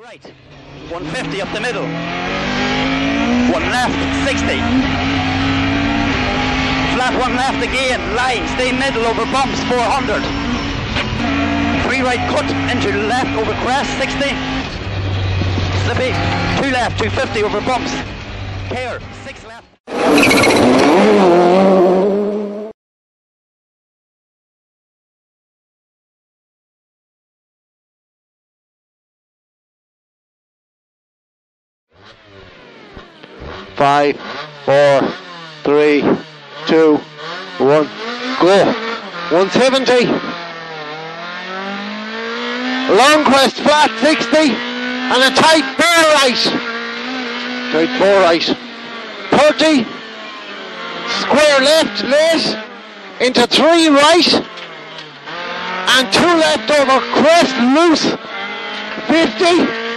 right, 150 up the middle. One left, 60. Flat one left again, line, stay middle over bumps, 400. Three right cut into left over crest, 60. Slippy, two left, 250 over bumps. Care, six left. Five, four, three, two, one, go. 170. Long crest flat 60 and a tight four right. Tight four right. 30. Square left late into three right and two left over crest loose. 50.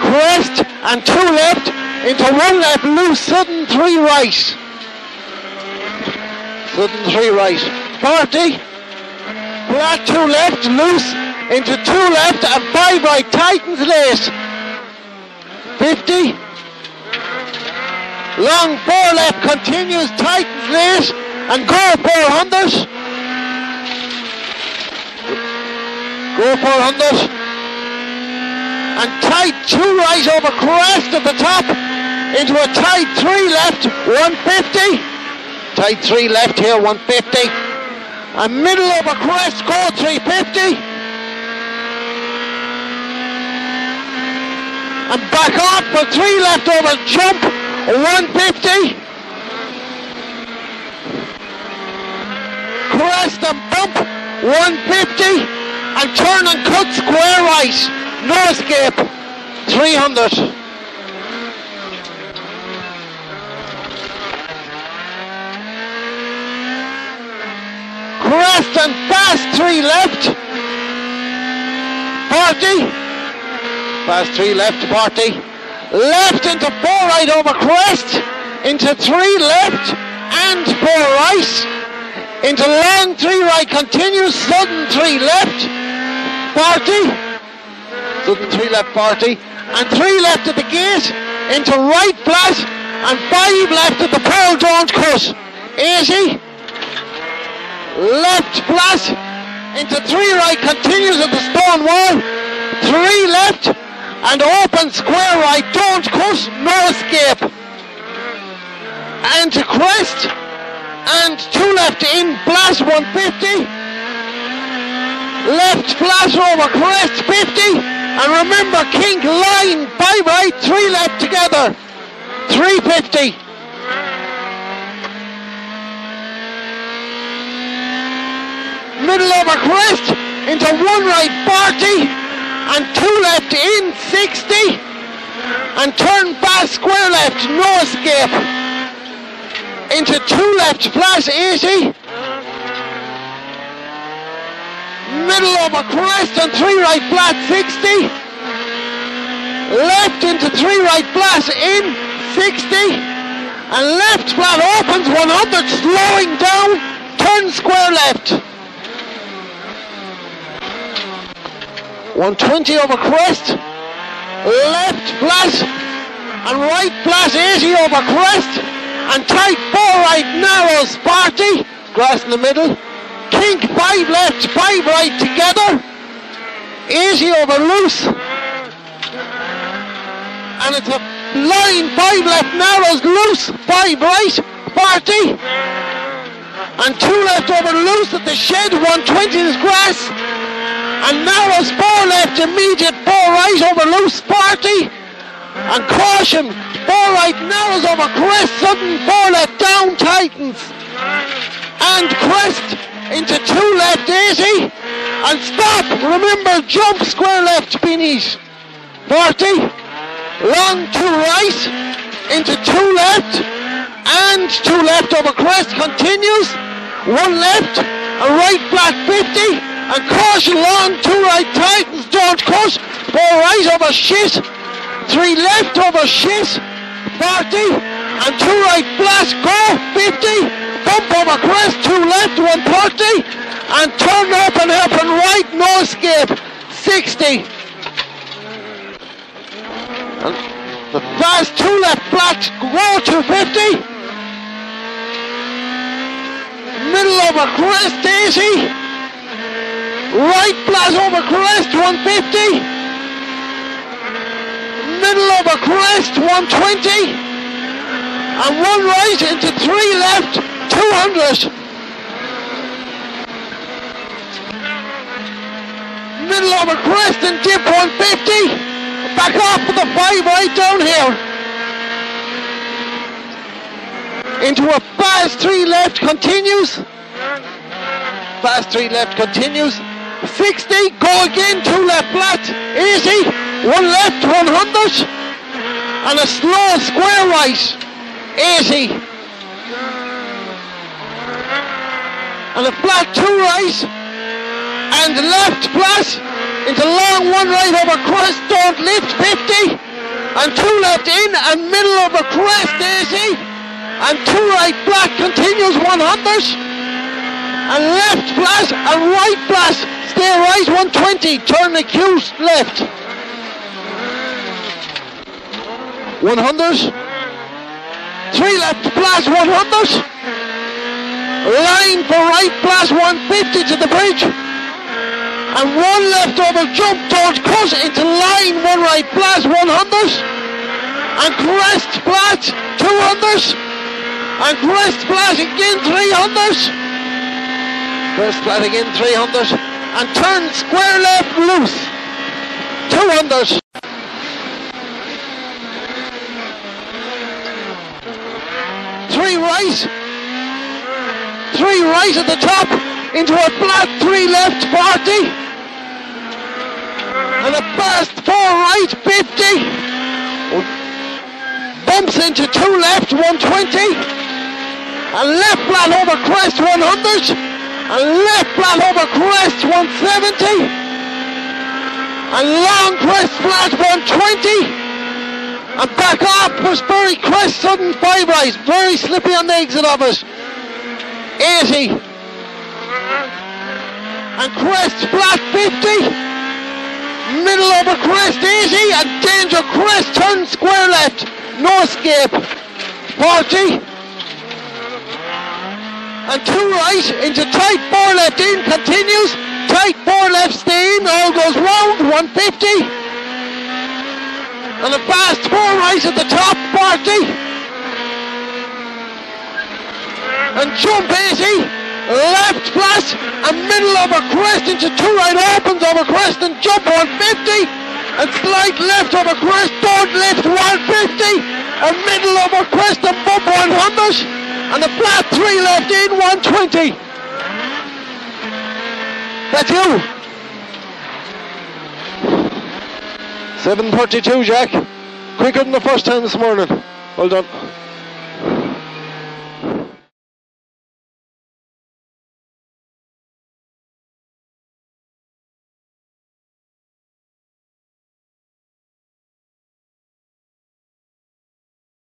Crest and two left into one left loose sudden three right. Sudden three right. 40. Flat two left loose into two left and five right. Tightens late. 50. Long four left continues. Tightens late and go 400. Go 400 and tight two right over crest at the top into a tight three left 150 tight three left here 150 and middle over crest go 350 and back off for three left over jump 150 crest and bump 150 and turn and cut square right no escape. 300. Crest and fast three left. 40. Fast three left, 40. Left into four right over crest. Into three left and four right. Into long three right continues. Sudden three left. 40. Three left 40 and three left at the gate into right flat and five left at the pole don't cut 80 left flat into three right continues at the stone wall. Three left and open square right don't cut no escape. And to crest and two left in blast 150 left flat over crest 50 and remember, Kink line, five right, three left together. 350. Middle over crest into one right 40 and two left in 60 and turn fast square left, no escape. Into two left flat 80 middle over crest and three right flat 60 left into three right flat in 60 and left flat opens 100 slowing down turn square left. 120 over crest. Left flat and right flat 80 over crest. And tight four right narrows 40 grass in the middle Kink, five left, five right together. Easy over loose. And it's a line, five left narrows, loose, five right, 40. And two left over loose at the shed, 120 is grass. And narrows, four left, immediate, four right over loose, 40. And caution, four right narrows over crest, sudden, four left down, tightens. And crest into two left 80 and stop remember jump square left beneath 40 long to right into two left. And two left over crest continues. One left a right flat 50 and caution long two right tightens don't cut four right over shit. Three left over shit. 40 and two right flat go 50 bump over crest, two left, 130, and turn up and up and right, no escape, 60. And the fast two left flat, roll 250. Middle over crest 80. Right flat over crest 150. Middle over crest 120. And one right into three left 200. middle over crest and dip 150. Back off for the five eh, right down here. Into a fast three left continues. Fast three left continues. 60, go again, two left flat, easy, one left, 100, and a slow square right, 80. And a flat two right, and left flat into long one right over crest, don't lift 50 and two left in and middle over crest 80 and two right flat continues 100 and left flat and right flat stay right 120 turn the cues left. 100 three left flat 100 line for right flat 150 to the bridge. And one left over jump towards Cross into line one right flat 100 and crest flat 200 and crest flat again 300 crest flat again 300 and turn square left loose. 200 three right three right at the top into a flat three left 40 and a fast four right 50 bumps into two left 120 and left flat over crest 100 and left flat over crest 170 and long crest flat 120 and back off Prosperity crest sudden five right. Very slippy on the exit of it 80 and crest flat 50 middle over crest easy. And danger crest turn square left. No escape. 40 and two right into tight four left. In continues. Tight four left in all goes round. 150 and a fast four right at the top. 40 and jump 80 left flat and middle of a crest into two right opens over crest and jump 150 and slight left of a crest don't lift 150 and middle of a crest and bump 100 and a flat three left in 120 that's you. 7.32 Jack. Quicker than the first time this morning. Well done